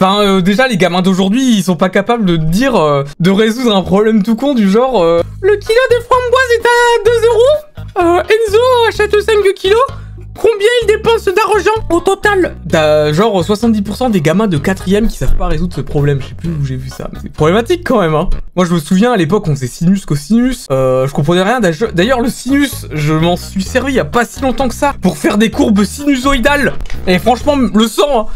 Enfin, euh, déjà, les gamins d'aujourd'hui, ils sont pas capables de dire, euh, de résoudre un problème tout con du genre euh, Le kilo de framboise est à 2 euros Enzo achète 5 kilos Combien il dépense d'argent au total T'as genre 70% des gamins de 4ème qui savent pas résoudre ce problème. Je sais plus où j'ai vu ça, mais c'est problématique quand même, hein. Moi, je me souviens, à l'époque, on faisait sinus cosinus. Euh, je comprenais rien. D'ailleurs, le sinus, je m'en suis servi il y a pas si longtemps que ça pour faire des courbes sinusoïdales. Et franchement, le sang... Hein,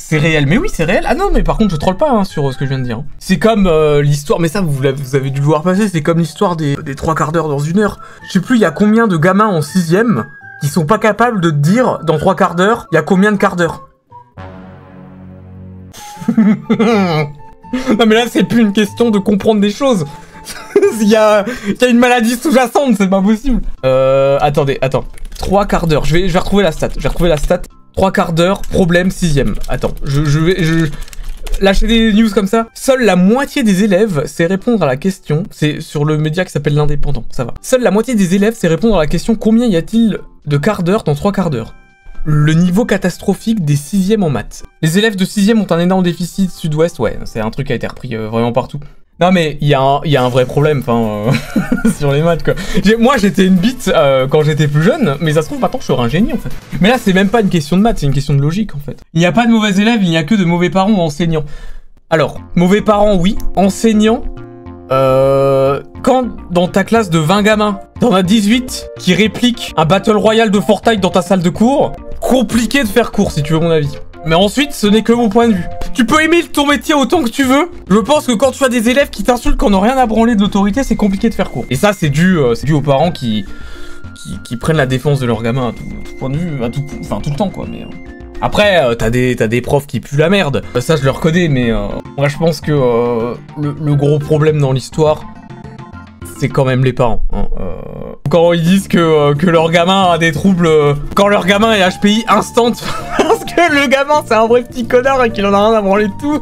c'est réel, mais oui, c'est réel. Ah non, mais par contre, je troll pas hein, sur euh, ce que je viens de dire. C'est comme euh, l'histoire, mais ça, vous, avez dû le voir passer, c'est comme l'histoire des, trois quarts d'heure dans une heure. Je sais plus, il y a combien de gamins en sixième qui sont pas capables de dire dans trois quarts d'heure, il y a combien de quarts d'heure Non mais là c'est plus une question de comprendre des choses. Il y, a, une maladie sous-jacente, c'est pas possible. Euh, attendez, attends. Trois quarts d'heure. Je vais, je la stat. Je vais retrouver la stat. Trois quarts d'heure, problème sixième. Attends, je, je vais, je, lâcher des news comme ça. Seule la moitié des élèves sait répondre à la question. C'est sur le média qui s'appelle l'Indépendant, ça va. Seule la moitié des élèves sait répondre à la question combien y a-t-il de quarts d'heure dans trois quarts d'heure? Le niveau catastrophique des sixièmes en maths. Les élèves de sixième ont un énorme déficit sud-ouest, ouais, c'est un truc qui a été repris euh, vraiment partout. Non mais il y, a un vrai problème, euh, sur les maths quoi. Moi j'étais une bite euh, quand j'étais plus jeune, mais ça se trouve maintenant je serai un génie en fait. Mais là c'est même pas une question de maths, c'est une question de logique en fait. Il n'y a pas de mauvais élèves, il n'y a que de mauvais parents ou enseignants. Alors, mauvais parents oui, enseignants, euh, quand dans ta classe de 20 gamins, t'en as 18 qui répliquent un Battle Royale de Fortnite dans ta salle de cours, compliqué de faire cours si tu veux mon avis. Mais ensuite, ce n'est que mon point de vue. Tu peux aimer ton métier autant que tu veux. Je pense que quand tu as des élèves qui t'insultent, qu'on n'a rien à branler de l'autorité, c'est compliqué de faire court. Et ça, c'est dû, euh, aux parents qui, qui, prennent la défense de leur gamin à tout, point de vue, enfin tout le temps quoi. Mais euh. après, euh, t'as des, des profs qui puent la merde. Ça, je le reconnais, mais moi, je pense que le, gros problème dans l'histoire, c'est quand même les parents. Hein. Quand ils disent que, que leur gamin a des troubles, quand leur gamin est HPI instant. le gamin c'est un vrai petit connard et qu'il en a rien à branler de tout.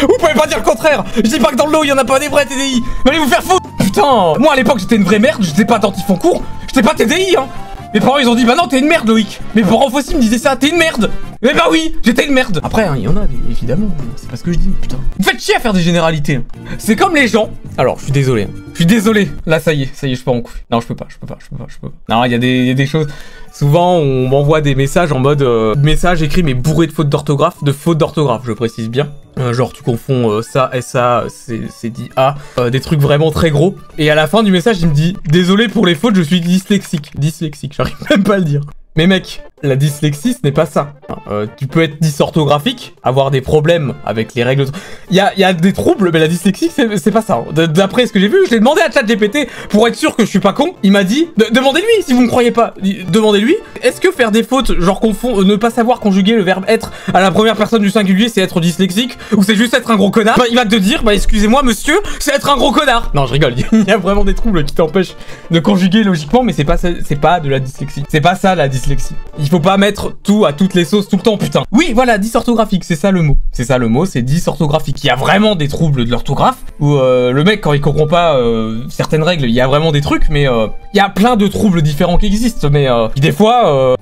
Vous pouvez pas dire le contraire. Je dis pas que dans le lot il y en a pas des vrais TDI Mais allez vous faire foutre. Putain. Moi à l'époque j'étais une vraie merde, j'étais pas attentif en cours, j'étais pas TDI hein. Mes parents ils ont dit bah non t'es une merde Loïc. Mes parents aussi me disaient ça, t'es une merde. Mais bah oui, j'étais une merde. Après hein, il y en a évidemment, c'est pas ce que je dis, putain. Vous faites chier à faire des généralités. C'est comme les gens... Alors je suis désolé, hein. Je suis désolé Là ça y est, ça y est je peux en couille. Non je peux pas, je peux pas, je peux pas, je peux pas. Non il y, y, a des choses... Souvent, on m'envoie des messages en mode euh, message écrit mais bourré de fautes d'orthographe, de fautes d'orthographe, je précise bien. Euh, genre tu confonds euh, ça, SA, c'est dit A, des trucs vraiment très gros. Et à la fin du message, il me dit désolé pour les fautes, je suis dyslexique. Dyslexique, j'arrive même pas à le dire. Mais mec, la dyslexie, ce n'est pas ça. Euh, tu peux être dysorthographique, avoir des problèmes avec les règles. Il y a, y a, des troubles, mais la dyslexie, c'est pas ça. D'après ce que j'ai vu, je l'ai demandé à ChatGPT pour être sûr que je suis pas con. Il m'a dit, demandez-lui si vous me croyez pas. Demandez-lui, est-ce que faire des fautes, genre confond, euh, ne pas savoir conjuguer le verbe être à la première personne du singulier, c'est être dyslexique, ou c'est juste être un gros connard? Bah, Il va te dire, bah excusez-moi monsieur, c'est être un gros connard. Non, je rigole. Il y a vraiment des troubles qui t'empêchent de conjuguer logiquement, mais c'est pas, pas de la dyslexie. C'est pas ça la dyslexie. Faut pas mettre tout à toutes les sauces tout le temps, putain. Oui, voilà, dysorthographique, c'est ça le mot. C'est ça le mot, c'est dysorthographique. Il y a vraiment des troubles de l'orthographe, où euh, le mec, quand il comprend pas euh, certaines règles, il y a vraiment des trucs, mais euh, il y a plein de troubles différents qui existent, mais des fois...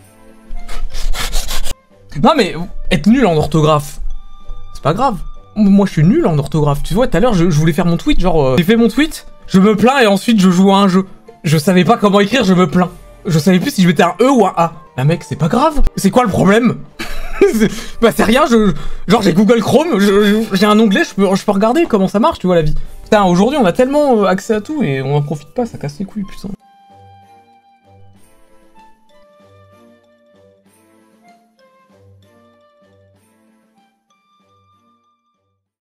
Non mais, être nul en orthographe, c'est pas grave. Moi, je suis nul en orthographe. Tu vois, tout à l'heure, je, voulais faire mon tweet, genre, j'ai fait mon tweet, je me plains et ensuite je joue à un jeu. Je savais pas comment écrire, je me plains je savais plus si je mettais un E ou un A. Ah mec, c'est pas grave. C'est quoi le problème? Bah c'est rien, je, genre j'ai Google Chrome, j'ai un onglet, je peux, je peux regarder comment ça marche, tu vois la vie. Putain, aujourd'hui on a tellement euh, accès à tout et on en profite pas, ça casse les couilles, putain.